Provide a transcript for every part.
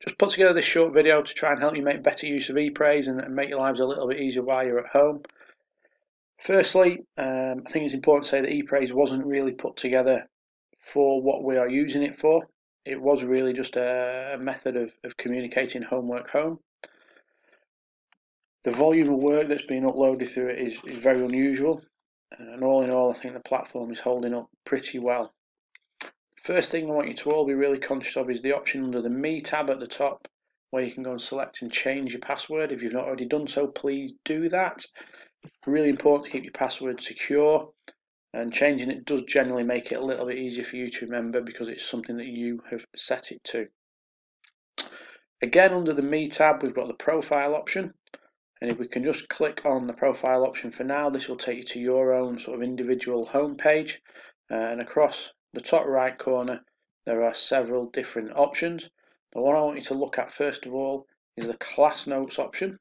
just put together this short video to try and help you make better use of ePraise and, and make your lives a little bit easier while you're at home. Firstly, um, I think it's important to say that ePraise wasn't really put together for what we are using it for. It was really just a, a method of, of communicating homework home. The volume of work that's being uploaded through it is, is very unusual, and all in all, I think the platform is holding up pretty well. First thing I want you to all be really conscious of is the option under the Me tab at the top where you can go and select and change your password. If you've not already done so, please do that. Really important to keep your password secure and changing it does generally make it a little bit easier for you to remember because it's something that you have set it to. Again, under the Me tab, we've got the profile option. And if we can just click on the profile option for now, this will take you to your own sort of individual home page. Uh, and across the top right corner, there are several different options. The one I want you to look at first of all is the class notes option.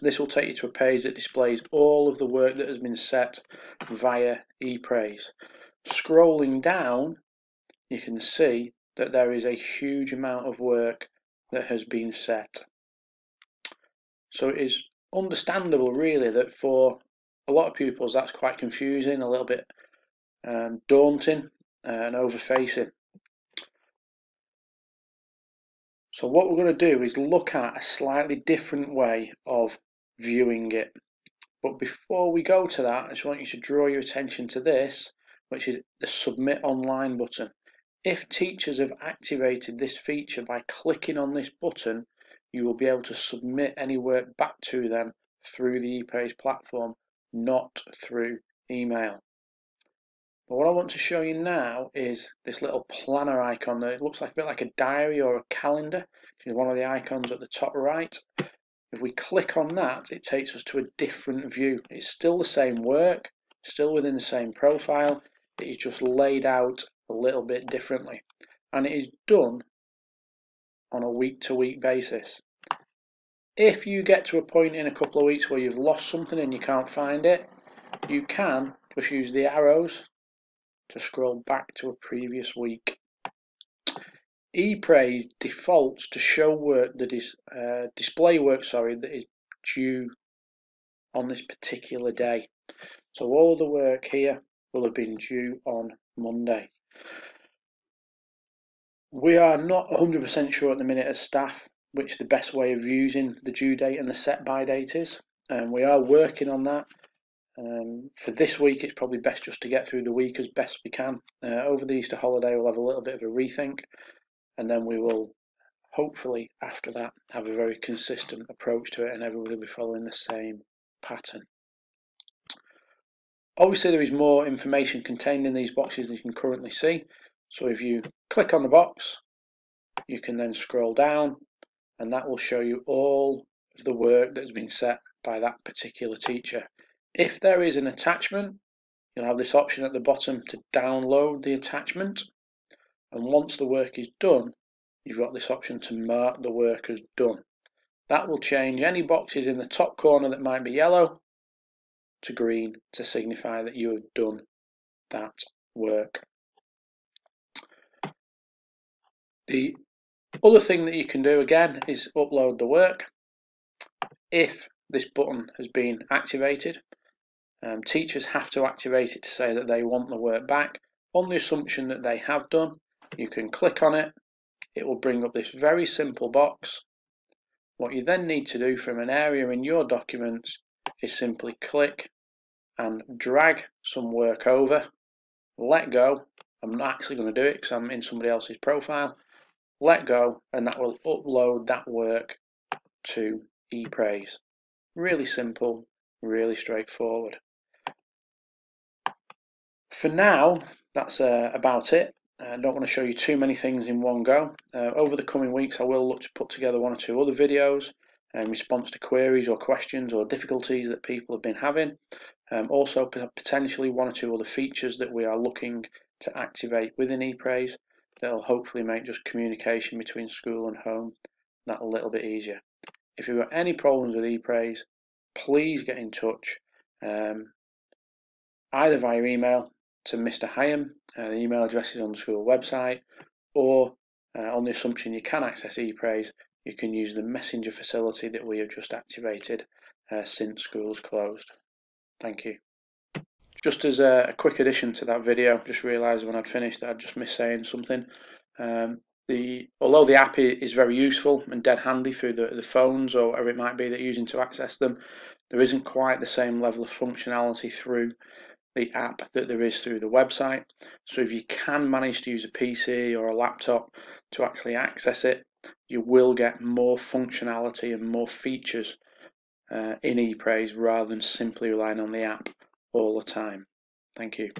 This will take you to a page that displays all of the work that has been set via ePraise. Scrolling down, you can see that there is a huge amount of work that has been set. So it is understandable really that for a lot of pupils that's quite confusing, a little bit um, daunting and overfacing. So what we're going to do is look at a slightly different way of viewing it. But before we go to that, I just want you to draw your attention to this, which is the Submit Online button. If teachers have activated this feature by clicking on this button, you will be able to submit any work back to them through the ePraise platform, not through email. But what I want to show you now is this little planner icon It looks like a bit like a diary or a calendar. It's one of the icons at the top right. If we click on that, it takes us to a different view. It's still the same work, still within the same profile. It is just laid out a little bit differently. And it is done on a week to week basis. If you get to a point in a couple of weeks where you've lost something and you can't find it, you can just use the arrows to scroll back to a previous week. ePraise defaults to show work that is uh, display work, sorry, that is due on this particular day. So all the work here will have been due on Monday. We are not 100% sure at the minute as staff which the best way of using the due date and the set by date is. And we are working on that um, for this week, it's probably best just to get through the week as best we can. Uh, over the Easter holiday, we'll have a little bit of a rethink, and then we will hopefully, after that, have a very consistent approach to it, and everybody will be following the same pattern. Obviously, there is more information contained in these boxes than you can currently see. So if you click on the box, you can then scroll down, and that will show you all of the work that's been set by that particular teacher. If there is an attachment, you'll have this option at the bottom to download the attachment. And once the work is done, you've got this option to mark the work as done. That will change any boxes in the top corner that might be yellow to green to signify that you have done that work. The other thing that you can do again is upload the work. If this button has been activated, um, teachers have to activate it to say that they want the work back. On the assumption that they have done, you can click on it. It will bring up this very simple box. What you then need to do from an area in your documents is simply click and drag some work over, let go. I'm not actually going to do it because I'm in somebody else's profile. Let go and that will upload that work to ePraise. Really simple, really straightforward. For now, that's uh, about it. I don't want to show you too many things in one go. Uh, over the coming weeks, I will look to put together one or two other videos in response to queries or questions or difficulties that people have been having. Um, also, potentially one or two other features that we are looking to activate within ePraise that will hopefully make just communication between school and home that a little bit easier. If you've got any problems with ePraise, please get in touch um, either via email to Mr. Hyam. Uh, the email address is on the school website, or uh, on the assumption you can access ePraise, you can use the messenger facility that we have just activated uh, since schools closed. Thank you. Just as a, a, quick addition to that video, just realised when I'd finished that I'd just missed saying something. Um, the although the app is very useful and dead handy through the, the phones or whatever it might be that you're using to access them, there isn't quite the same level of functionality through the app that there is through the website. So if you can manage to use a PC or a laptop to actually access it, you will get more functionality and more features uh, in ePraise rather than simply relying on the app all the time. Thank you.